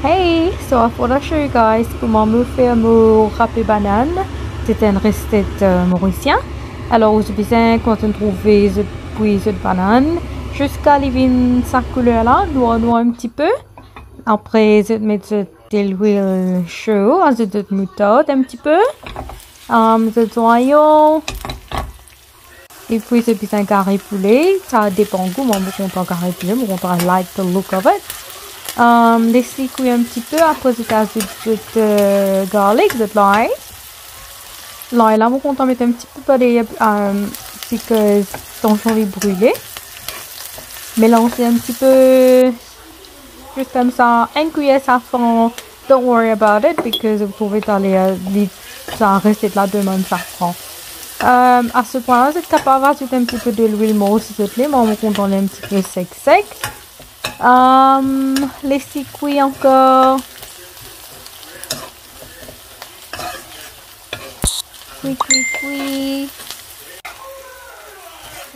Hey, so I thought I'd show you guys comment me faire mon râpé banane. C'est une recette euh, mauricien. Alors, j'ai besoin quand on trouve ce de banane jusqu'à livrer sa couleur là, noir noir un petit peu. Après, je mets de l'huile chaude, je de moutarde un petit peu. Um, oignon. Et puis, j'ai besoin carré poulet. Ça dépend goût. Moi, je suis carré poulet. Je suis like the look of it. Um, laissez cuire un petit peu. Après, je ajoute de garlic, de l'ail. L'ail, là, suis content mettre un petit peu de um, because ton envie brûler. Mélangez un petit peu juste comme ça. Un cuillère safran. Don't worry about it because vous pouvez aller vite. Ça reste là de même safran. Euh, à ce point-là, vous êtes capable d'ajouter un petit peu de l'huile mousse, s'il te plaît. Moi, on contrôle un petit peu sec sec. Um, laissez cuire encore. Cuit, cuit, cuit.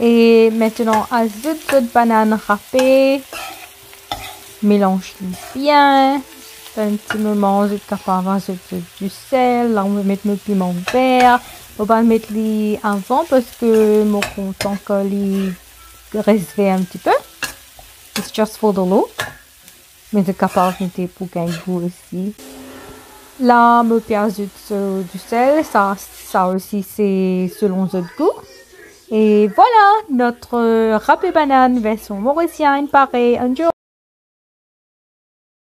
Et maintenant, ajoute de banane râpée. Mélange bien. Un petit moment, je d'ajouter du sel. Là, on va mettre le piment vert. On va mettre les avant parce que mon compte encore reste un petit peu. It's just for the look. Mais c'est capable de pour gagner goût aussi. Là, me ajoute du sel. Ça, ça aussi, c'est selon votre goût. Et voilà, notre râpé banane version mauricienne pareil. Enjoy!